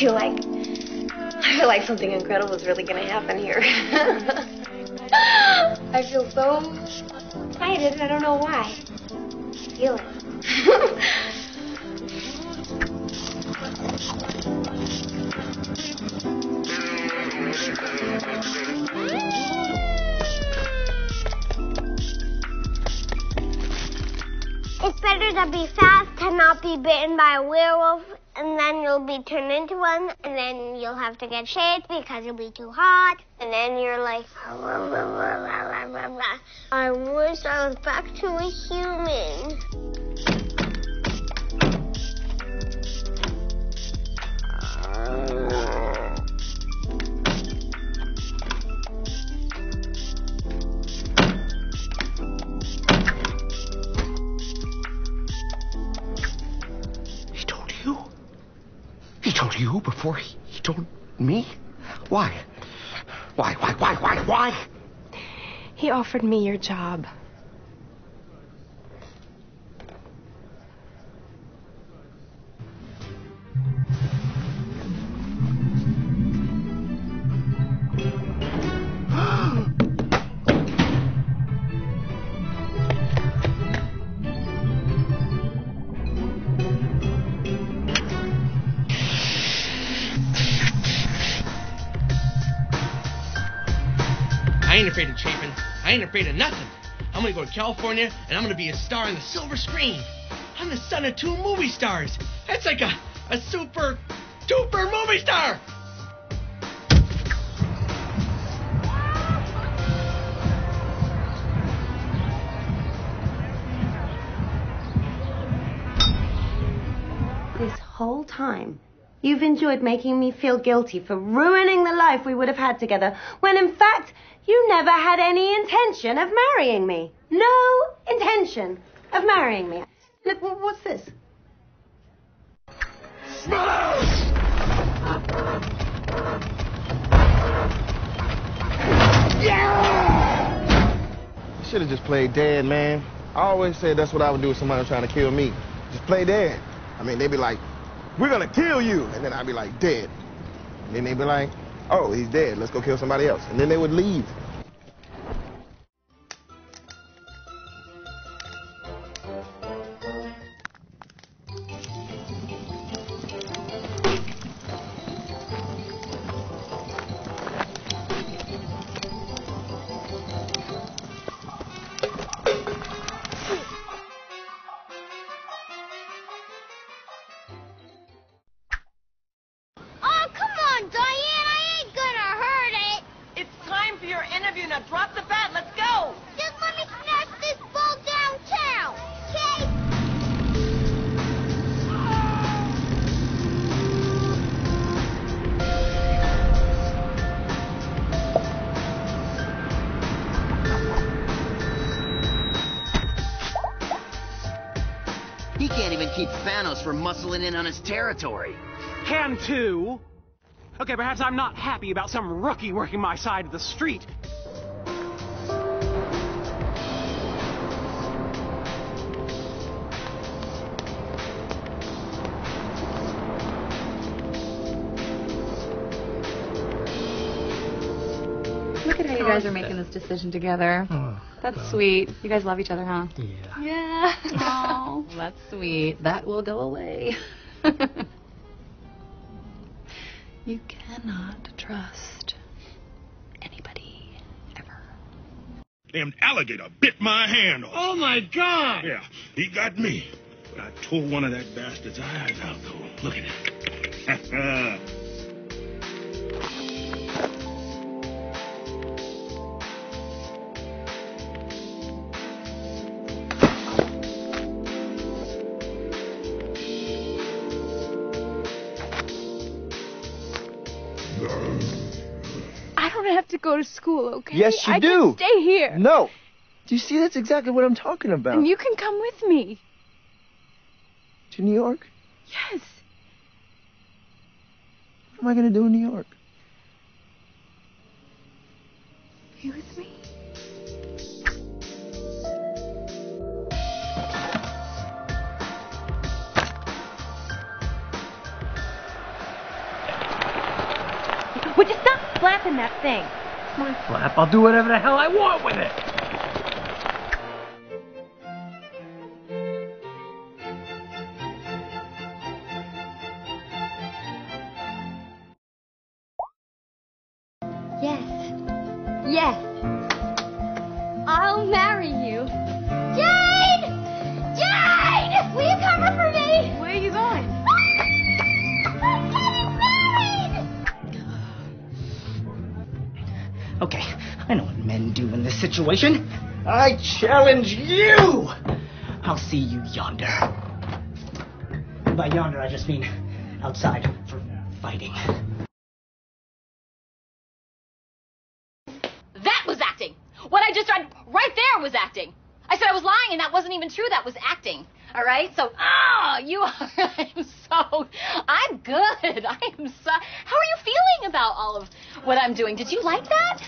feel like I feel like something incredible is really gonna happen here. I feel so excited. I don't know why. I feel it. It's better to be fast to not be bitten by a werewolf, and then you'll be turned into one, and then you'll have to get shaved because you'll be too hot, and then you're like, I wish I was back to a human. You before he, told me? Why? Why, why, why, why, why? He offered me your job. Ain't afraid of Chapin. I ain't afraid of nothing. I'm gonna go to California and I'm gonna be a star on the silver screen. I'm the son of two movie stars. That's like a, a super, duper movie star. This whole time, you've enjoyed making me feel guilty for ruining the life we would have had together, when in fact, you never had any intention of marrying me. No intention of marrying me. Look, what's this? You should have just played dead, man. I always said that's what I would do if somebody was trying to kill me. Just play dead. I mean, they'd be like, we're gonna kill you. And then I'd be like, dead. And then they'd be like, oh, he's dead. Let's go kill somebody else. And then they would leave. Time for your interview. Now drop the bat. Let's go. Just let me snatch this ball downtown, okay? He can't even keep Thanos from muscling in on his territory. Can too. Okay, perhaps I'm not happy about some rookie working my side of the street. Look at how you guys are making this decision together. Oh, that's sweet. You guys love each other, huh? Yeah. Yeah. Oh, that's sweet. That will go away. you cannot trust anybody ever. Damn alligator bit my hand off. Oh my God! Yeah, he got me. But I tore one of that bastard's eyes out, though. Look at it. I don't have to go to school, okay? Yes, you I do. can stay here. No. Do you see? That's exactly what I'm talking about. And you can come with me. To New York? Yes. What am I going to do in New York? Be with me. That thing. My flap. I'll do whatever the hell I want with it. Yes. Yes. Do in this situation. I challenge you! I'll see you yonder. By yonder, I just mean outside for fighting. That was acting. What I just read right there was acting. I said I was lying, and that wasn't even true. That was acting. All right. So, ah, you are. I'm so. I'm good. I am so. How are you feeling about all of what I'm doing? Did you like that?